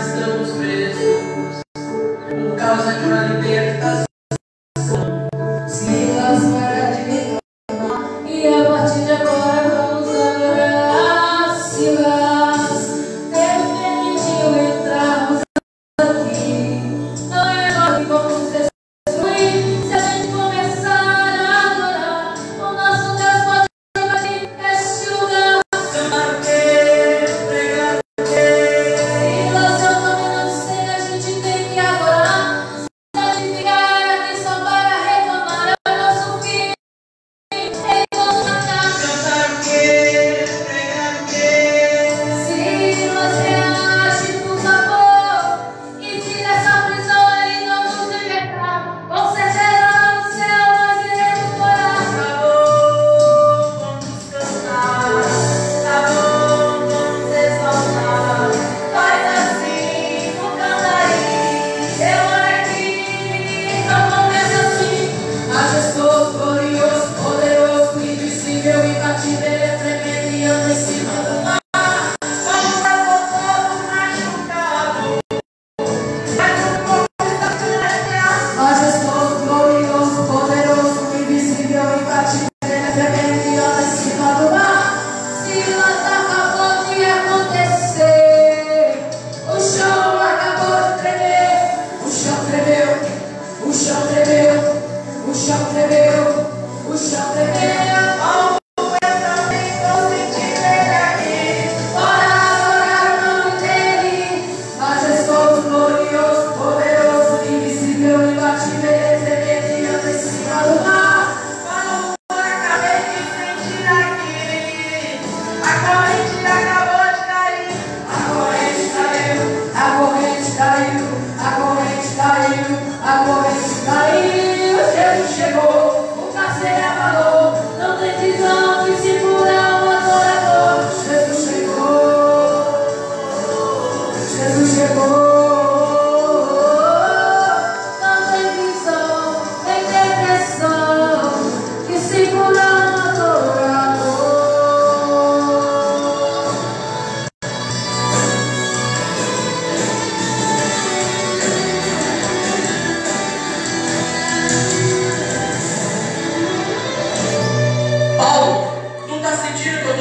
estamos presos. tremeu, o chão tremeu.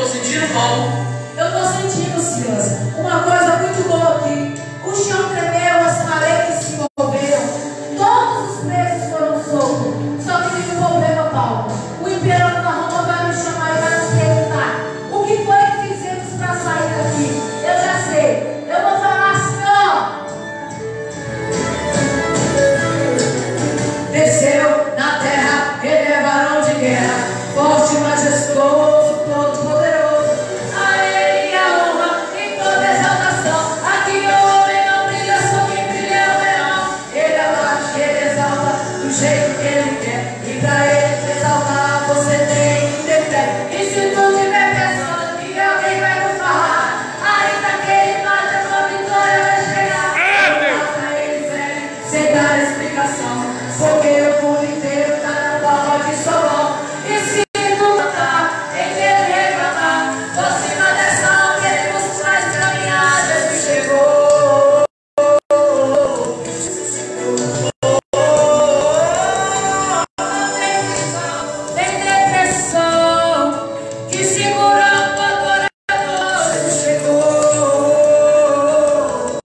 sentindo bom. Eu estou sentindo, Silas uma coisa muito boa aqui. O chão tremeu, as paredes se Yeah.